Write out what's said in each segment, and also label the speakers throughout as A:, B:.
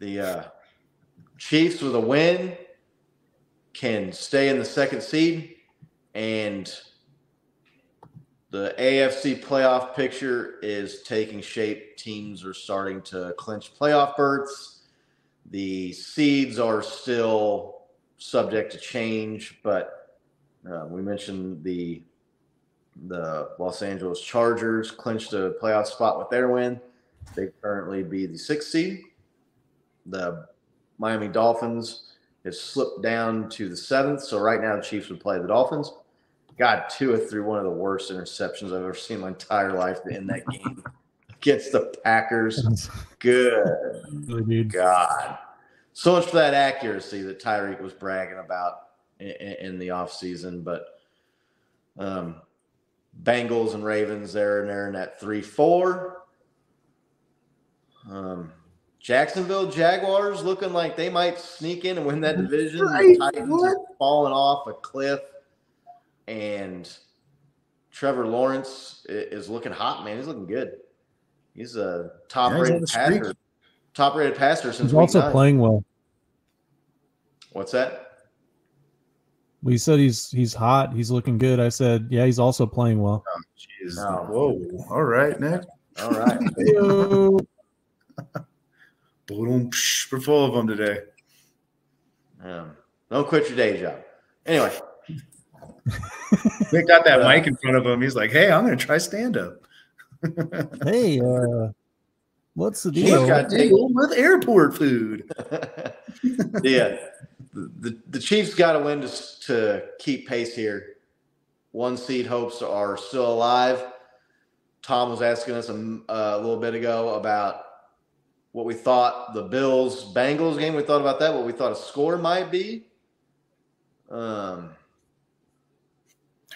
A: the uh, Chiefs with a win can stay in the second seed, and the AFC playoff picture is taking shape. Teams are starting to clinch playoff berths. The seeds are still subject to change, but uh, we mentioned the the Los Angeles Chargers clinched a playoff spot with their win. They currently be the sixth seed. The Miami Dolphins has slipped down to the seventh. So right now, the Chiefs would play the Dolphins. God, Tua threw one of the worst interceptions I've ever seen in my entire life in that game against the Packers. Good
B: Really.
A: God. So much for that accuracy that Tyreek was bragging about in, in the offseason. But um, Bengals and Ravens there and there in that 3 4. Um, Jacksonville Jaguars looking like they might sneak in and win that division.
C: Right,
A: The Titans
C: what?
A: are falling off a cliff. And Trevor Lawrence is looking hot, man. He's looking good. He's a top
C: Yeah,
A: rated
C: a
A: passer. Top rated passer since
B: He's
A: week
B: also
A: nine.
B: playing well.
A: What's that?
B: We said he's he's hot. He's looking good. I said, yeah, he's also playing well.
C: Oh, jeez.
A: No.
C: Whoa. All right, Nick.
A: All right.
B: Yo.
C: Boom. Psh, We're full of them today.
A: Um, don't quit your day job. Anyway,
C: Nick got that
A: Uh,
C: mic in front of him. He's like, "Hey, I'm going to try stand up."
B: hey, uh, what's the deal?
A: got- Take-
C: with airport food.
A: yeah, the, the, the Chiefs got to win to, to keep pace here. One seed hopes are still alive. Tom was asking us a, a little bit ago about what we thought the Bills Bengals game. We thought about that. What we thought a score might be. Um,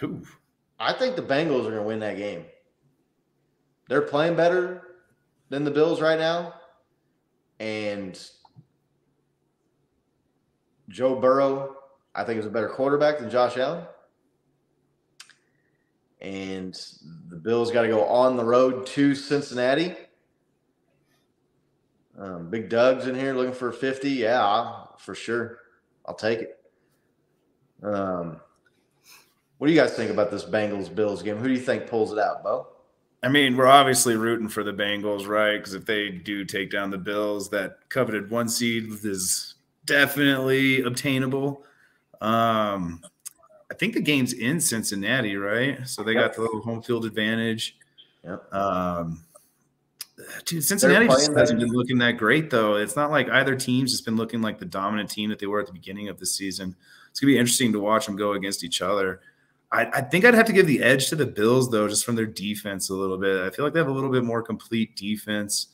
C: Ooh.
A: I think the Bengals are going to win that game. They're playing better than the Bills right now. And Joe Burrow, I think, is a better quarterback than Josh Allen. And the Bills got to go on the road to Cincinnati. Um, Big Doug's in here looking for 50. Yeah, for sure. I'll take it. Um, what do you guys think about this Bengals Bills game? Who do you think pulls it out, Bo?
C: I mean, we're obviously rooting for the Bengals, right? Because if they do take down the Bills, that coveted one seed is definitely obtainable. Um, I think the game's in Cincinnati, right? So they got the little home field advantage.
A: Yep.
C: Um, dude, Cincinnati just hasn't been looking that great, though. It's not like either team's just been looking like the dominant team that they were at the beginning of the season. It's gonna be interesting to watch them go against each other. I, I think I'd have to give the edge to the Bills, though, just from their defense a little bit. I feel like they have a little bit more complete defense,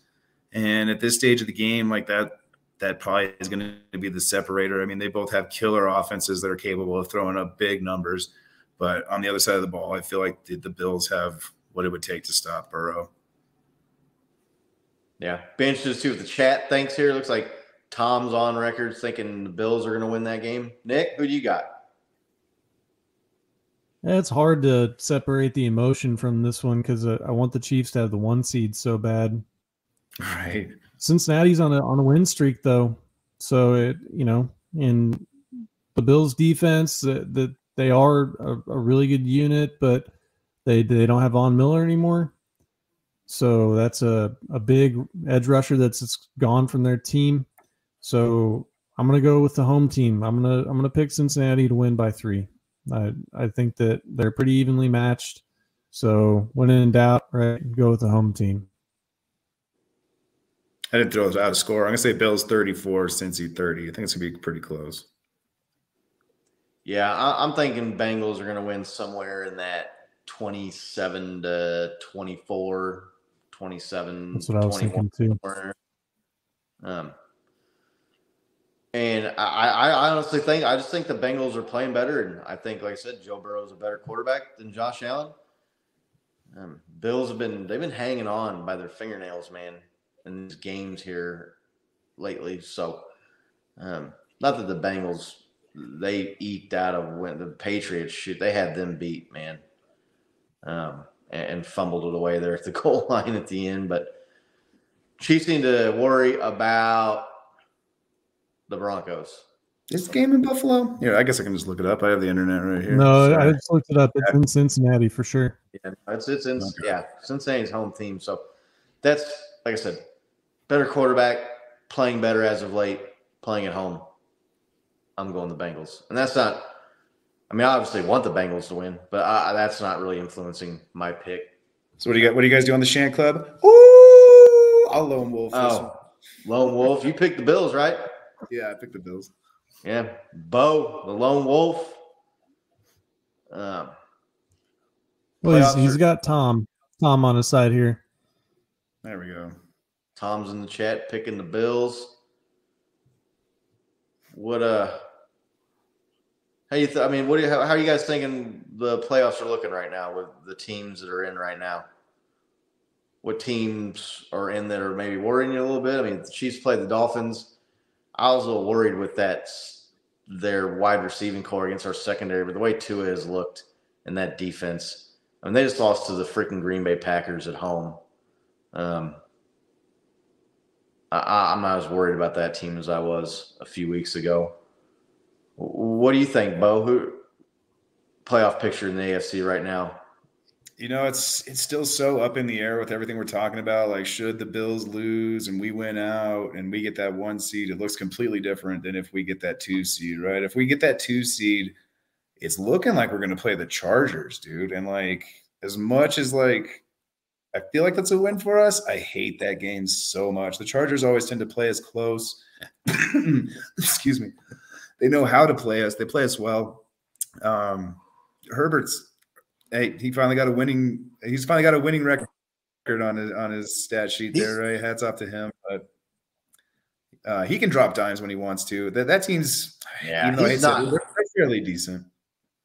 C: and at this stage of the game, like that, that probably is going to be the separator. I mean, they both have killer offenses that are capable of throwing up big numbers, but on the other side of the ball, I feel like the, the Bills have what it would take to stop Burrow.
A: Yeah. Be interested to see what the chat thinks here. Looks like Tom's on record thinking the Bills are going to win that game. Nick, who do you got?
B: Yeah, it's hard to separate the emotion from this one because uh, I want the Chiefs to have the one seed so bad.
C: Right.
B: Cincinnati's on a on a win streak though, so it you know in the Bills defense that that they are a, a really good unit, but they they don't have Von Miller anymore, so that's a a big edge rusher that's gone from their team. So I'm gonna go with the home team. I'm gonna I'm gonna pick Cincinnati to win by three. I I think that they're pretty evenly matched. So when in doubt, right, go with the home team.
C: I didn't throw out a score. I'm going to say Bills 34, Cincy 30. I think it's going to be pretty close.
A: Yeah, I, I'm thinking Bengals are going to win somewhere in that 27 to 24, 27.
B: That's what I was thinking too.
A: corner. Um, and I, I I honestly think I just think the Bengals are playing better, and I think, like I said, Joe Burrow is a better quarterback than Josh Allen. Um, Bills have been they've been hanging on by their fingernails, man, in these games here lately. So, um, not that the Bengals they eked out of when the Patriots shoot they had them beat, man, um, and, and fumbled it away there at the goal line at the end, but. Chiefs need to worry about the Broncos.
C: Is the game in Buffalo? Yeah, I guess I can just look it up. I have the internet right here.
B: No,
C: Sorry.
B: I just looked it up. It's in Cincinnati for sure.
A: Yeah, it's it's in
C: Okay.
A: yeah Cincinnati's home team. So that's like I said, better quarterback, playing better as of late, playing at home. I'm going the Bengals, and that's not. I mean, I obviously want the Bengals to win, but I, that's not really influencing my pick.
C: So what do you got? What do you guys do on the Shan Club? Ooh, I'll lone wolf.
A: Oh, lone wolf, you picked the Bills, right?
C: yeah, I picked the Bills.
A: Yeah, Bo, the lone wolf. Um,
B: Well, he's,
A: Playoffs
B: he's
A: are-
B: got Tom Tom on his side here.
C: There we go.
A: Tom's in the chat picking the Bills. What uh how you th- I mean, what do you how, how are you guys thinking the playoffs are looking right now with the teams that are in right now? What teams are in that are maybe worrying you a little bit? I mean, the Chiefs played the Dolphins. I was a little worried with that their wide receiving corps against our secondary, but the way Tua has looked in that defense, I mean, they just lost to the freaking Green Bay Packers at home. Um, I, I'm not as worried about that team as I was a few weeks ago. What do you think, Bo? Who playoff picture in the AFC right now?
C: You know, it's it's still so up in the air with everything we're talking about. Like, should the Bills lose and we win out and we get that one seed, it looks completely different than if we get that two seed, right? If we get that two seed, it's looking like we're going to play the Chargers, dude. And like, as much as like, I feel like that's a win for us. I hate that game so much. The Chargers always tend to play as close. Excuse me. They know how to play us. They play us well. Um, Herbert's hey, he finally got a winning. He's finally got a winning record on his on his stat sheet there, right? Hats off to him. But uh, he can drop dimes when he wants to. That that team's
A: Yeah,
C: even though I
A: he's
C: hate to say
A: not-
C: it, they're they're fairly decent.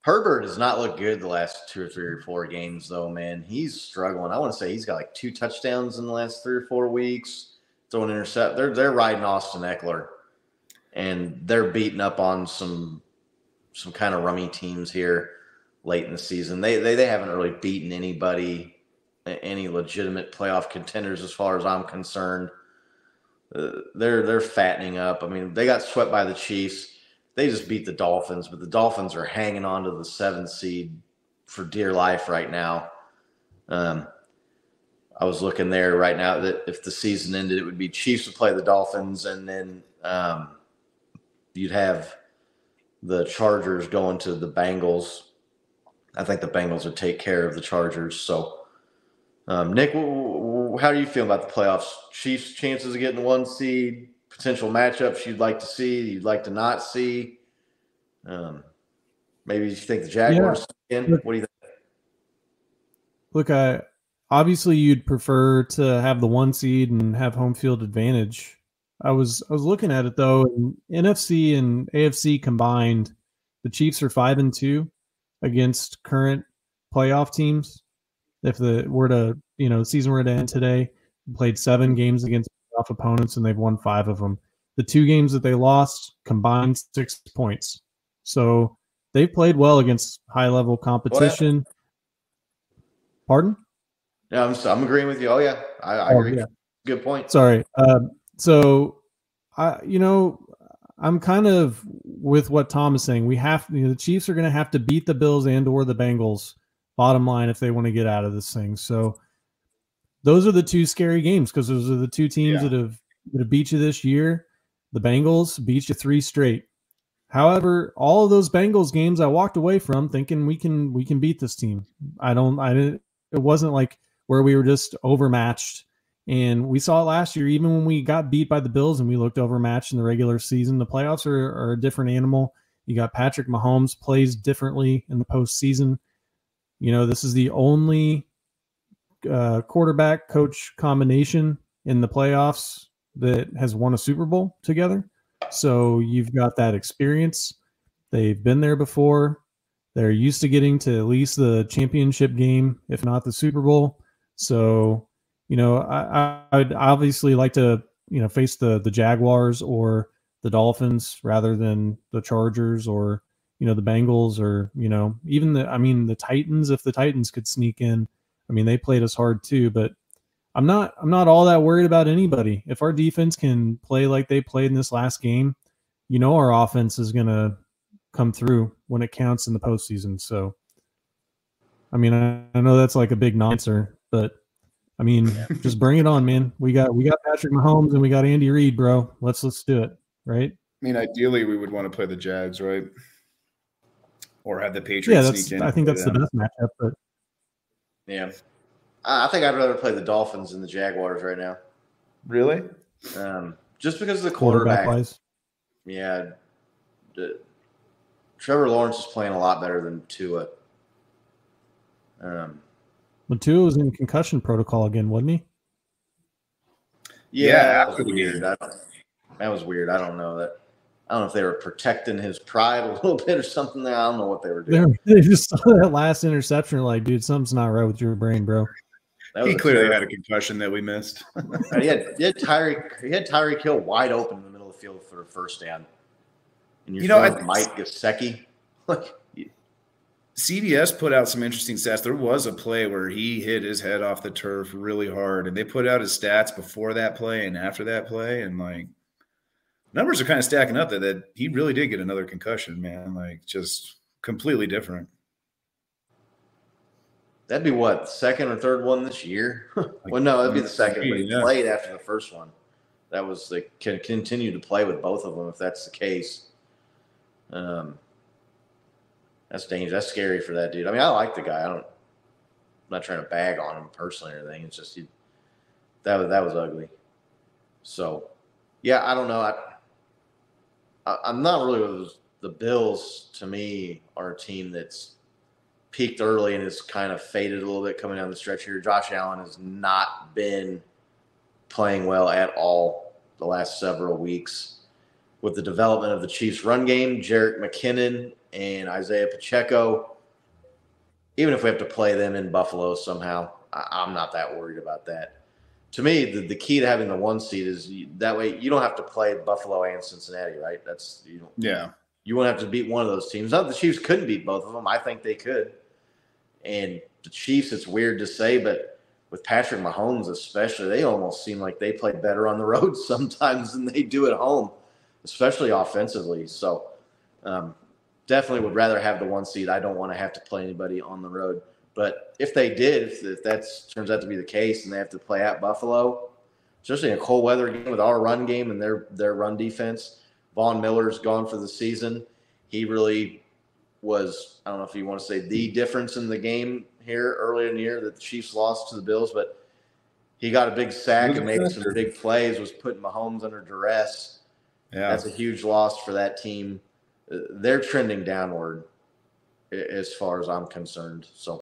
A: Herbert does not look good the last two or three or four games, though, man. He's struggling. I want to say he's got like two touchdowns in the last three or four weeks. Throwing intercept. They're they're riding Austin Ekeler, and they're beating up on some some kind of rummy teams here late in the season. They they they haven't really beaten anybody, any legitimate playoff contenders as far as I'm concerned. Uh, they're they're fattening up. I mean, they got swept by the Chiefs they just beat the Dolphins, but the Dolphins are hanging on to the seventh seed for dear life right now. Um, I was looking there right now that if the season ended, it would be Chiefs would play the Dolphins, and then um, you'd have the Chargers going to the Bengals. I think the Bengals would take care of the Chargers. So, um, Nick, w- w- how do you feel about the playoffs? Chiefs' chances of getting one seed, potential matchups you'd like to see, you'd like to not see. Um, maybe you think the Jaguars in. What do you think?
B: Look, I obviously you'd prefer to have the one seed and have home field advantage. I was I was looking at it though, and NFC and AFC combined, the Chiefs are five and two against current playoff teams. If the were to you know the season were to end today, played seven games against playoff opponents and they've won five of them. The two games that they lost combined six points. So they've played well against high level competition. Pardon?
A: Yeah, I'm, I'm agreeing with you. Oh yeah, I, I
B: Oh,
A: agree.
B: yeah.
A: Good point.
B: Sorry. Um, so, I, you know, I'm kind of with what Tom is saying. We have you know, the Chiefs are going to have to beat the Bills and or the Bengals. Bottom line, if they want to get out of this thing. So, those are the two scary games because those are the two teams
C: Yeah.
B: that have that have beat you this year. The Bengals beat you three straight. However, all of those Bengals games I walked away from thinking we can we can beat this team. I don't I didn't it wasn't like where we were just overmatched and we saw it last year, even when we got beat by the Bills and we looked overmatched in the regular season. The playoffs are, are a different animal. You got Patrick Mahomes plays differently in the postseason. You know, this is the only uh, quarterback coach combination in the playoffs that has won a Super Bowl together. So you've got that experience. They've been there before. They're used to getting to at least the championship game, if not the Super Bowl. So you know, I, I I'd obviously like to, you know, face the the Jaguars or the Dolphins rather than the Chargers or you know the Bengals or you know even the I mean the Titans if the Titans could sneak in. I mean they played us hard too, but I'm not I'm not all that worried about anybody. If our defense can play like they played in this last game, you know our offense is going to come through when it counts in the postseason. So, I mean, I, I know that's like a big answer, but I mean, just bring it on, man. We got we got Patrick Mahomes and we got Andy Reid, bro. Let's let's do it, right?
C: I mean, ideally, we would want to play the Jags, right? Or have the Patriots
B: Yeah, that's.
C: sneak in.
B: I think that's the best matchup. But
A: Yeah. I I think I'd rather play the Dolphins than the Jaguars right now.
C: Really?
A: Um, just because of the
B: quarterback
A: quarterback.
B: wise,
A: Yeah. the- Trevor Lawrence is playing a lot better than Tua. Um,
B: when Tua was in concussion protocol again, wasn't he?
A: yeah,
C: Yeah,
A: that was
C: after
A: weird. I don't, that was weird. I don't know that. I don't know if they were protecting his pride a little bit or something. I don't know what they were
B: They,
A: doing.
B: they just saw that last interception. Like, dude, something's not right with your brain, bro.
A: That was
C: He clearly
A: terrible-
C: had a concussion that we missed.
A: he had he had Tyreek he had Tyreek Hill wide open in the middle of the field for a first down. And you're
C: You know, I
A: throwing Mike Gesicki. Like
C: CBS put out some interesting stats. There was a play where he hit his head off the turf really hard, and they put out his stats before that play and after that play, and like numbers are kind of stacking up that that he really did get another concussion, man. Like just completely different.
A: that'd be what second or third one this year. well, no, that'd be the second. But he played after the first one. That was the can continue to play with both of them if that's the case. Um, that's dangerous. That's scary for that dude. I mean, I like the guy. I don't. I'm not trying to bag on him personally or anything. It's just he, that was that was ugly. So, yeah, I don't know. I, I I'm not really with the Bills. To me, are a team that's peaked early and has kind of faded a little bit coming down the stretch here. Josh Allen has not been playing well at all the last several weeks. With the development of the Chiefs' run game, Jerick McKinnon and Isaiah Pacheco, even if we have to play them in Buffalo somehow, I, I'm not that worried about that. To me, the, the key to having the one seed is you, that way you don't have to play Buffalo and Cincinnati, right? That's you don't
C: Yeah.
A: you won't have to beat one of those teams. Not the Chiefs couldn't beat both of them. I think they could. And the Chiefs, it's weird to say, but with Patrick Mahomes especially, they almost seem like they play better on the road sometimes than they do at home, especially offensively. So um, definitely would rather have the one seed. I don't want to have to play anybody on the road. But if they did, if, if that turns out to be the case and they have to play at Buffalo, especially in a cold weather game with our run game and their their run defense, Von Miller's gone for the season. He really was, I don't know if you want to say the difference in the game here earlier in the year that the Chiefs lost to the Bills, but he got a big sack and made some big plays, was putting Mahomes under duress.
C: Yeah.
A: That's a huge loss for that team. They're trending downward as far as I'm concerned. So